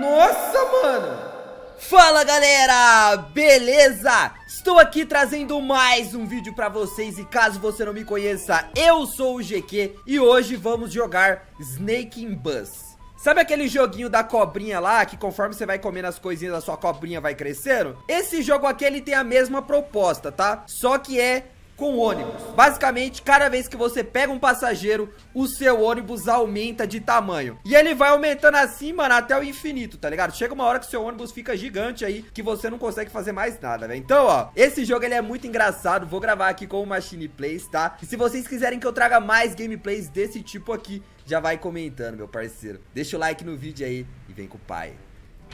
Nossa, mano! Fala galera, beleza? Estou aqui trazendo mais um vídeo pra vocês e caso você não me conheça, eu sou o GQ e hoje vamos jogar Snake in Bus. Sabe aquele joguinho da cobrinha lá, que conforme você vai comendo as coisinhas, a sua cobrinha vai crescendo? Esse jogo aqui, ele tem a mesma proposta, tá? Só que é com ônibus. Basicamente, cada vez que você pega um passageiro, o seu ônibus aumenta de tamanho. E ele vai aumentando assim, mano, até o infinito, tá ligado? Chega uma hora que o seu ônibus fica gigante aí, que você não consegue fazer mais nada, velho. Então, ó, esse jogo ele é muito engraçado. Vou gravar aqui com o Machine Plays, tá? E se vocês quiserem que eu traga mais gameplays desse tipo aqui, já vai comentando, meu parceiro. Deixa o like no vídeo aí e vem com o pai.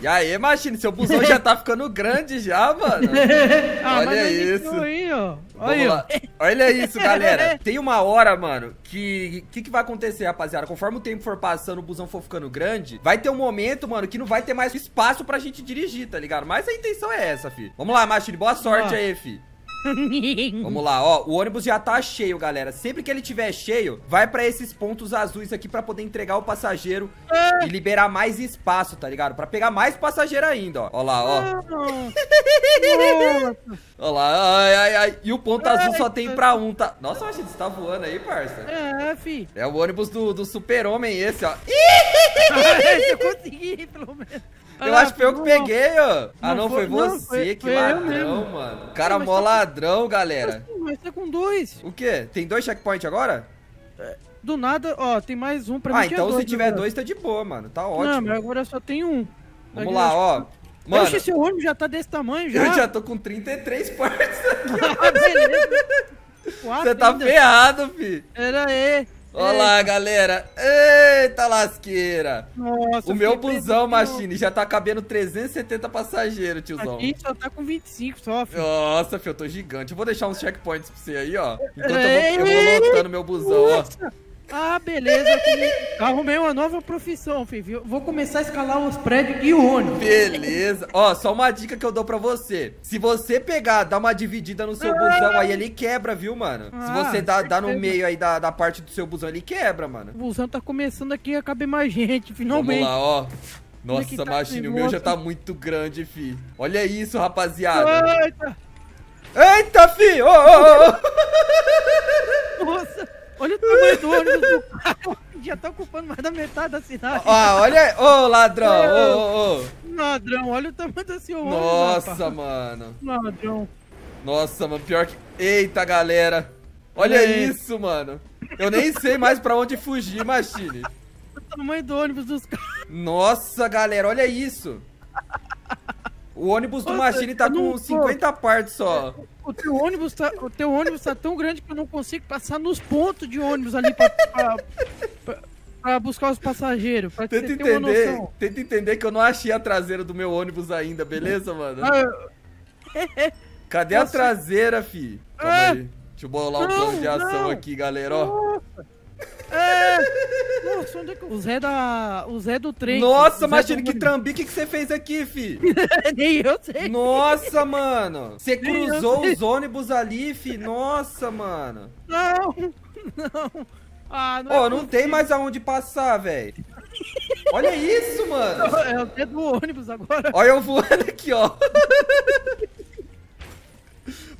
E aí, Machine, seu busão já tá ficando grande já, mano. ah, Olha isso. Aí, ó. Olha. Olha isso, galera. Tem uma hora, mano, que... O que, que vai acontecer, rapaziada? Conforme o tempo for passando, o busão for ficando grande, vai ter um momento, mano, que não vai ter mais espaço pra gente dirigir, tá ligado? Mas a intenção é essa, fi. Vamos lá, Machine, boa sorte ah. aí, fi. Vamos lá, ó, o ônibus já tá cheio, galera. Sempre que ele tiver cheio, vai pra esses pontos azuis aqui Pra poder entregar o passageiro E liberar mais espaço, tá ligado? Pra pegar mais passageiro ainda, ó. Ó lá, ó. Ó lá, ai, ai, ai. E o ponto azul só tem pra um, tá? Nossa, mas você tá voando aí, parça. É, fi. É o ônibus do, do super-homem esse, ó. Eu consegui, pelo menos eu acho que foi eu que peguei, ó. Ah, não, foi, você. Foi, que foi ladrão, mano. O cara mó tá ladrão, galera. Mas tá com dois. O quê? Tem dois checkpoints agora? É, do nada, ó, tem mais um pra mim. Ah, então se dois, tiver agora. dois, tá de boa, mano. Tá ótimo. Não, mas agora só tem um. Vamos aqui lá, ó. Mano, Oxe, seu ônibus já tá desse tamanho já. Eu já tô com 33 partes aqui. ah, beleza. Você tá ferrado, fi. Era aí. Olá, galera. Eita lasqueira. Nossa, o meu busão, Machine, já tá cabendo 370 passageiros, tiozão. Aqui só tá com 25 só, filho. Nossa, filho, eu tô gigante. Eu vou deixar uns checkpoints pra você aí, ó. Enquanto eu vou, eu vou lotando meu busão, Nossa. ó. Ah, beleza. Arrumei uma nova profissão, filho. Vou começar a escalar os prédios e o ônibus. Beleza. Ó, só uma dica que eu dou pra você. Se você pegar, dar uma dividida no seu busão, aí ele quebra, viu, mano? Ah, Se você dá, dá no meio aí da, da parte do seu busão, ele quebra, mano. O busão tá começando aqui a caber mais gente, finalmente. Vamos lá, ó. Nossa, tá Machine, o meu já tá muito grande, fi. Olha isso, rapaziada. Eita! Eita, fi! Ô, ô, ô! Nossa! Olha o tamanho do ônibus do carro. Já tá ocupando mais da metade da cidade. Ah, olha. Ô, oh, ladrão. Ô, ô, ô. Ladrão, olha o tamanho desse ônibus. Nossa, rapaz. mano. Ladrão. Nossa, mano. Pior que... Eita, galera. Olha é. isso, mano. Eu nem sei mais pra onde fugir, Machine. O tamanho do ônibus dos carros. Nossa, galera. Olha isso. O ônibus do Nossa, Machine tá com 50 partes só. O teu ônibus tá, o teu ônibus tá tão grande que eu não consigo passar nos pontos de ônibus ali pra, pra, pra, pra buscar os passageiros. Pra tenta entender, tenta entender que eu não achei a traseira do meu ônibus ainda, beleza, mano? Ah. Cadê Nossa. a traseira, fi? Calma ah, aí. Deixa eu bolar um plano de ação não. aqui, galera, ó. Nossa. É! Nossa, onde é que... O Zé da... O Zé do trem. Nossa, imagina que trambique que você fez aqui, fi. Nem eu sei. Nossa, mano. Você cruzou os ônibus ali, fi. Nossa, mano. Não, não. Ah, não Ó, oh, é não tem mais aonde passar, velho. Olha isso, mano. É o Zé do ônibus agora. Olha eu voando aqui, ó.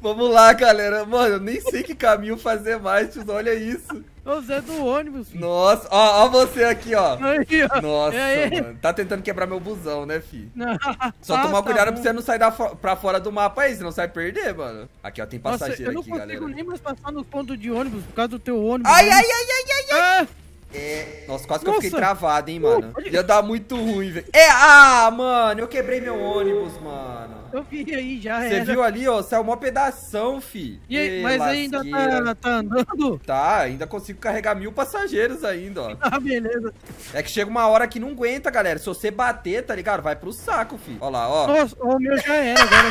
Vamos lá, galera. Mano, eu nem sei que caminho fazer mais, tiozão. Olha isso. O Zé do ônibus. Filho. Nossa, ó, ó você aqui, ó. Aí, ó. Nossa, mano. Tá tentando quebrar meu busão, né, fi? Não. Só ah, tomar tá cuidado bom. pra você não sair da, pra fora do mapa aí, senão você vai perder, mano. Aqui, ó, tem passageiro Nossa, aqui, galera. Eu não consigo nem mais passar nos pontos de ônibus por causa do teu ônibus. Ai, ai, ai, ai, ai, ai. Ah. É. Nossa, quase que Nossa. eu fiquei travado, hein, mano. Ia dar muito ruim, velho. É, ah, mano, eu quebrei meu ônibus, mano. Eu vi aí, já Você viu ali, ó, saiu uma pedação, fi. E aí, mas ainda tá, tá, andando? Tá, ainda consigo carregar mil passageiros ainda, ó. Ah, beleza. É que chega uma hora que não aguenta, galera. Se você bater, tá ligado? Vai pro saco, fi. Ó lá, ó. Nossa, o meu já era agora.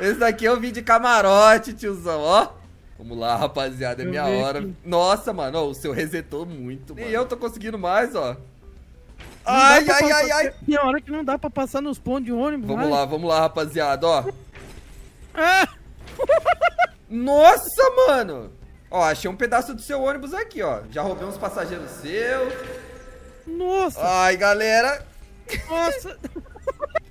Esse daqui eu vi de camarote, tiozão, ó. Vamos lá, rapaziada, é minha hora. Aqui. Nossa, mano, ó, o seu resetou muito, mano. E eu tô conseguindo mais, ó. ai, ai, ai, ai. Tem hora que não dá pra passar nos pontos de ônibus. Vamos vai. lá, vamos lá, rapaziada, ó. Ah. Nossa, mano. Ó, achei um pedaço do seu ônibus aqui, ó. Já roubei uns passageiros seus. Nossa, Ai, galera. nossa.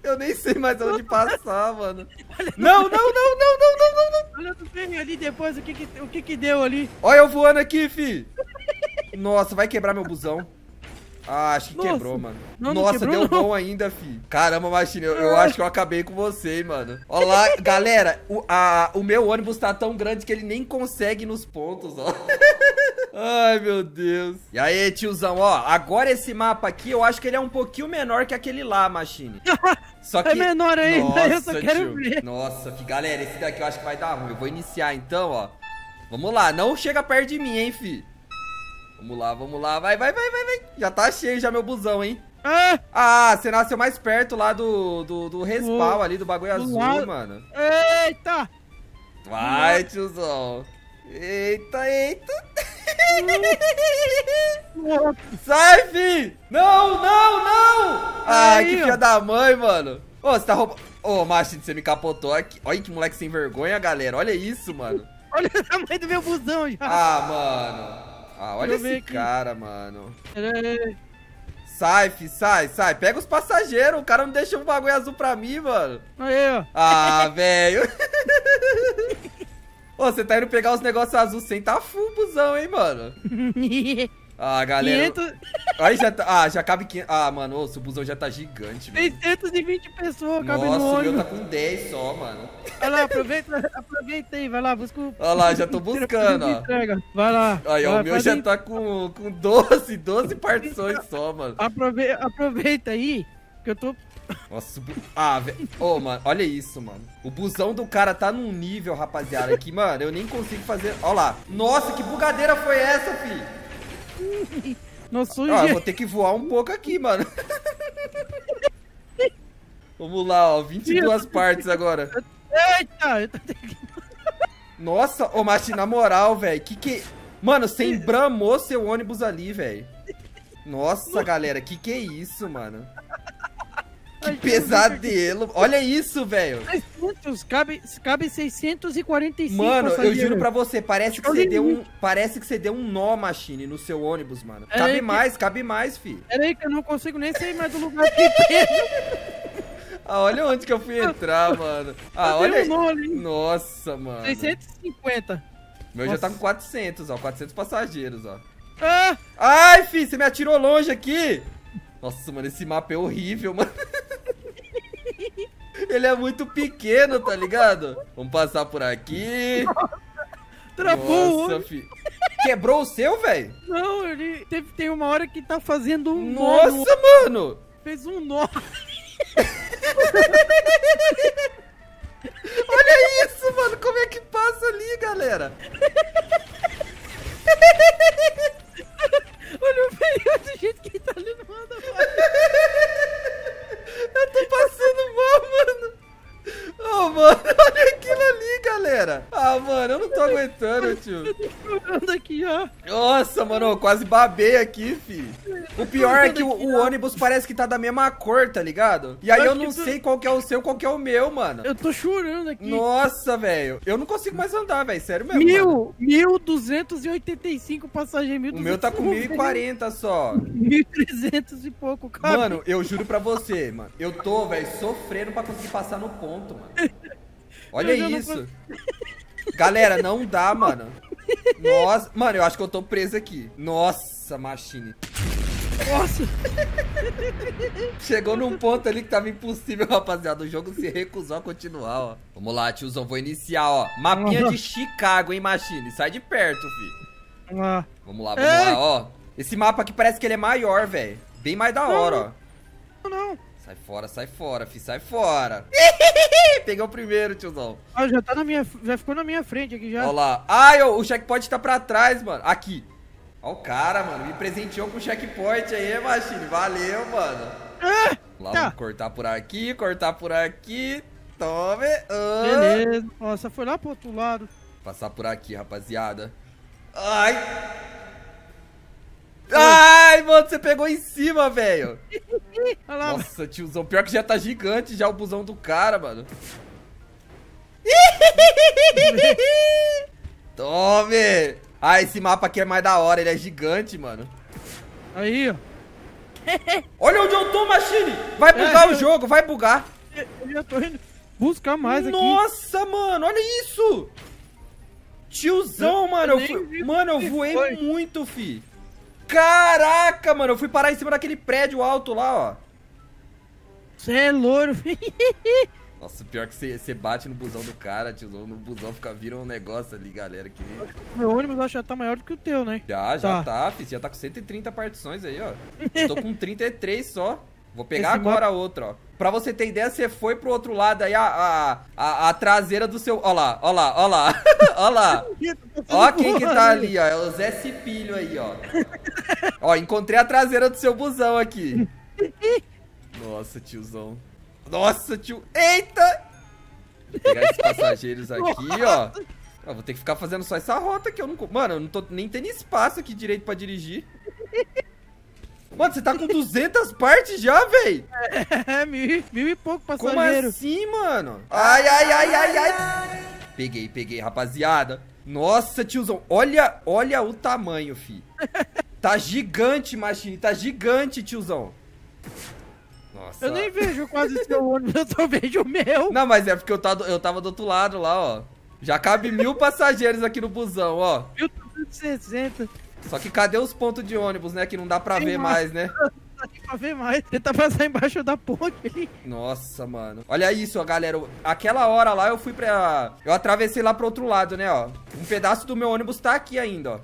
Eu nem sei mais onde passar, mano. Não, não, não, não, não, não, não, não. Olhando bem ali depois, o que que, o que que deu ali? Olha eu voando aqui, fi. Nossa, vai quebrar meu busão. Ah, acho que Nossa. quebrou, mano. Não, não Nossa, quebrou, deu não. bom ainda, fi. Caramba, Machine, eu, eu acho que eu acabei com você, mano. Olha lá, galera, o, a, o meu ônibus tá tão grande que ele nem consegue nos pontos, ó. Ai, meu Deus. E aí, tiozão, ó, agora esse mapa aqui, eu acho que ele é um pouquinho menor que aquele lá, Machine. Só que... É menor ainda, eu só quero tio. ver. Nossa, fi, galera, esse daqui eu acho que vai dar ruim. Eu vou iniciar então, ó. Vamos lá, não chega perto de mim, hein, fi. Vamos lá, vamos lá. Vai, vai, vai, vai, vai. Já tá cheio já meu busão, hein. Ah, Ah, você nasceu mais perto lá do, do, do respawn ali, do bagulho do azul, lado. mano. eita. Vai, tiozão. Eita, eita. Sai, fi! Não, não, não! Ai, Aí, que filha da mãe, mano. Ô, você tá roubando... Ô, Machine, você me capotou aqui. Olha que moleque sem vergonha, galera. Olha isso, mano. Olha o tamanho do meu busão já. Ah, mano. Ah, olha Deixa esse cara, mano. Sai, fi, sai, sai. Pega os passageiros. O cara não deixa um bagulho azul pra mim, mano. Aí, ó. Ah, velho. Ô, você tá indo pegar os negócios azuis sem tá full, busão, hein, mano. Ah, galera. 500, Aí já tá. Ah, já cabe 500. Ah, mano, o busão já tá gigante, mano. 620 pessoas Nossa, no o meu tá com 10 só, mano. Vai lá, aproveita, aproveita aí, vai lá, busca o... Olha lá, já tô buscando, ó. Entrega. Vai lá. Aí, ó, vai, o meu já aí. tá com, com 12, 12 partições só, mano. Aprove- Aproveita aí, que eu tô... Nossa, o bu... Ah, velho. Ô, mano, olha isso, mano. O busão do cara tá num nível, rapaziada, que, mano, eu nem consigo fazer. Olha lá. Nossa, que bugadeira foi essa, fi? Nossa, Ó, eu vou ter que voar um pouco aqui, mano. Vamos lá, ó. 22 partes agora. Eita, eu tô... Nossa, ô, Machi, na moral, velho. Que que. Mano, você embramou seu ônibus ali, velho. Nossa, galera, que que é isso, mano? Que pesadelo. Olha isso, velho. 600, cabe, cabe 645 Mano, eu juro pra você, parece que você deu um, parece que você deu um nó, Machine, no seu ônibus, mano. Cabe mais, cabe mais, fi. Pera aí que eu não consigo nem sair mais do lugar que Ah, olha onde que eu fui entrar, mano. Ah, Eu olha um nó ali. Nossa, mano. 650. Meu já Nossa. tá com 400, ó. 400 passageiros, ó. Ah, Ai, fi, você me atirou longe aqui. Nossa, mano, esse mapa é horrível, mano. Ele é muito pequeno, tá ligado? Vamos passar por aqui. travou Nossa, fi. Quebrou o seu, velho? Não, ele teve, tem uma hora que tá fazendo um nó. no- Nossa, mano. Fez um nó. Olha isso, mano. Como é que passa ali, galera? aguentando, tio. Anda aqui, ó. Nossa, mano, eu quase babei aqui, fi. O pior é que o, o ônibus parece que tá da mesma cor, tá ligado? E aí eu não sei qual que é o seu, qual que é o meu, mano. Eu tô chorando aqui. Nossa, velho. Eu não consigo mais andar, velho. Sério mesmo. mano. Mil, 1.285 passageiros. O meu tá com 1040 só. 1.300 e pouco, cara. Mano, eu juro pra você, mano. Eu tô, velho, sofrendo pra conseguir passar no ponto, mano. Olha isso. Galera, não dá, mano. Nossa, mano, eu acho que eu tô preso aqui. Nossa, machine. Nossa, Chegou num ponto ali que tava impossível, rapaziada. O jogo se recusou a continuar, ó. Vamos lá, tiozão, vou iniciar, ó. Mapinha de Chicago, hein, machine. Sai de perto, fi. Vamos lá. Vamos lá, vamos Ei! lá, ó. Esse mapa aqui parece que ele é maior, velho. Bem mais da hora, ó. Não, não. Sai fora, sai fora, fi, sai fora. Peguei o primeiro, tiozão. Ah, já tá na minha. Já ficou na minha frente aqui já. Olha lá. Ai, ó, o checkpoint tá pra trás, mano. Aqui. Ó o cara, mano. Me presenteou com o checkpoint aí, Machine. Valeu, mano. Ah, Lá, Tá. vamos cortar por aqui, cortar por aqui. Tome. Ah. beleza. Nossa, foi lá pro outro lado. Passar por aqui, rapaziada. Ai. Ai, mano, você pegou em cima, velho. Olha lá. Nossa, tiozão. Pior que já tá gigante já o busão do cara, mano. Tome. Ah, esse mapa aqui é mais da hora. Ele é gigante, mano. Aí, ó. Olha onde eu tô, Machine! Vai bugar o jogo, vai bugar. Eu já tô indo buscar mais aqui. Nossa, mano, olha isso! Tiozão, Eu- mano, eu eu fui- mano, eu voei foi. muito, fi. Caraca, mano, eu fui parar em cima daquele prédio alto lá, ó. Você é louro. Nossa, pior que você bate no busão do cara, tiozão, no busão fica, vira um negócio ali, galera, que... Meu ônibus acho que já tá maior do que o teu, né? Já, já Tá. tá, já tá com 130 partições aí, ó. Eu tô com 33 só. Vou pegar Esse agora outra, ó. Pra você ter ideia, você foi pro outro lado aí, a, a, a, a traseira do seu... Ó lá, ó lá, ó lá, ó lá. Ó quem que tá ali, ó. É o Zé Cipilho aí, ó. Ó, encontrei a traseira do seu busão aqui. Nossa, tiozão. Nossa, tio. Eita! Vou pegar esses passageiros aqui, ó. Vou ter que ficar fazendo só essa rota aqui. Eu não... Mano, eu não tô nem tendo espaço aqui direito pra dirigir. Mano, você tá com 200 partes já, véi? É, mil, mil e pouco Como passageiro. assim, mano? Ai, ai, ai, ai, ai. Peguei, peguei, rapaziada. Nossa, tiozão, olha, olha o tamanho, fi. Tá gigante, Machine, tá gigante, tiozão. Nossa. Eu nem vejo quase seu ônibus, eu só vejo o meu. Não, mas é porque eu tava, eu tava do outro lado lá, ó. Já cabe mil passageiros aqui no busão, ó. 1360. Só que cadê os pontos de ônibus, né? Que não dá pra Tem ver mais. mais, né? Tá aqui pra ver mais. Tentar passar embaixo da ponte ali. Nossa, mano. Olha isso, ó, galera. Aquela hora lá eu fui pra. Eu atravessei lá pro outro lado, né, ó. Um pedaço do meu ônibus tá aqui ainda, ó.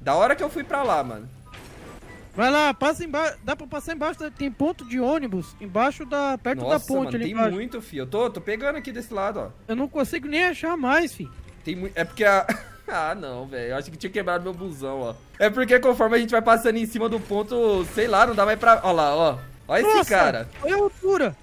Da hora que eu fui pra lá, mano. Vai lá, passa embaixo. Dá pra passar embaixo. da- Tem ponto de ônibus embaixo da. perto da Nossa, ponte mano, ali tem embaixo. muito, fi. Eu tô, tô pegando aqui desse lado, ó. Eu não consigo nem achar mais, fi. Tem muito. É porque a. Ah, não, velho. Eu acho que tinha quebrado meu busão, ó. É porque conforme a gente vai passando em cima do ponto, sei lá, não dá mais pra. Ó lá, ó. Olha esse Nossa, cara. Olha a altura.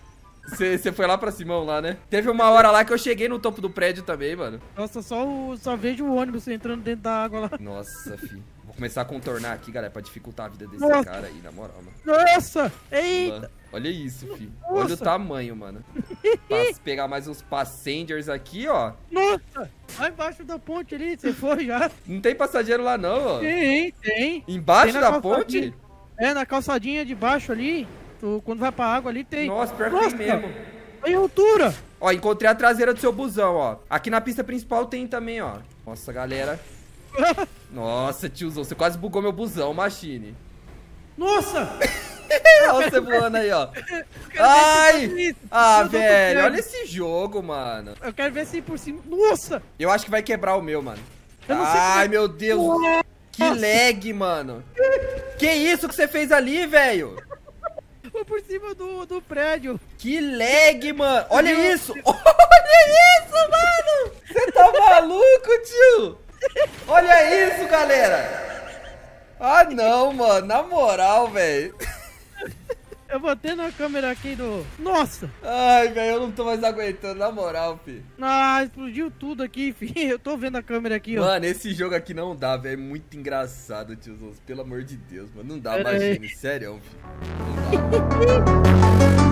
Você foi lá pra Simão lá, né? Teve uma hora lá que eu cheguei no topo do prédio também, mano. Nossa, só, o, só vejo o ônibus entrando dentro da água lá. Nossa, fi. Começar a contornar aqui, galera, pra dificultar a vida desse Nossa. cara aí, na moral, mano. Nossa! Eita! Mano, Olha isso, fi. Olha o tamanho, mano. Pra pegar mais uns passengers aqui, ó. Nossa! Lá embaixo da ponte ali, você foi já? Não tem passageiro lá, não, ó. Tem, tem. Embaixo Tem da ponte? É, na calçadinha de baixo ali. Tu, quando vai pra água ali tem. Nossa, pior que Nossa. tem mesmo. Olha a altura! Ó, encontrei a traseira do seu busão, ó. Aqui na pista principal tem também, ó. Nossa, galera. Nossa, tiozão, você quase bugou meu busão, Machine. Nossa! Olha você voando aí, ó. Ai! Ah, velho, olha esse jogo, mano. Eu quero ver se por cima. Nossa! Eu acho que vai quebrar o meu, mano. Ai, como meu Deus. Que Nossa. lag, mano. Que isso que você fez ali, velho? Foi por cima do, do prédio. Que lag, mano. Olha isso. Olha isso, mano. Você tá maluco, tio? Olha isso, galera. Ah, não, mano. Na moral, velho. Eu botei na câmera aqui do. Nossa! Ai, velho, eu não tô mais aguentando, na moral, fi. Ah, explodiu tudo aqui, fi. Eu tô vendo a câmera aqui, ó. Mano, esse jogo aqui não dá, velho. É muito engraçado, tiozão. Pelo amor de Deus, mano. Não dá, Pera aí. imagine. Sério, fi. Não dá.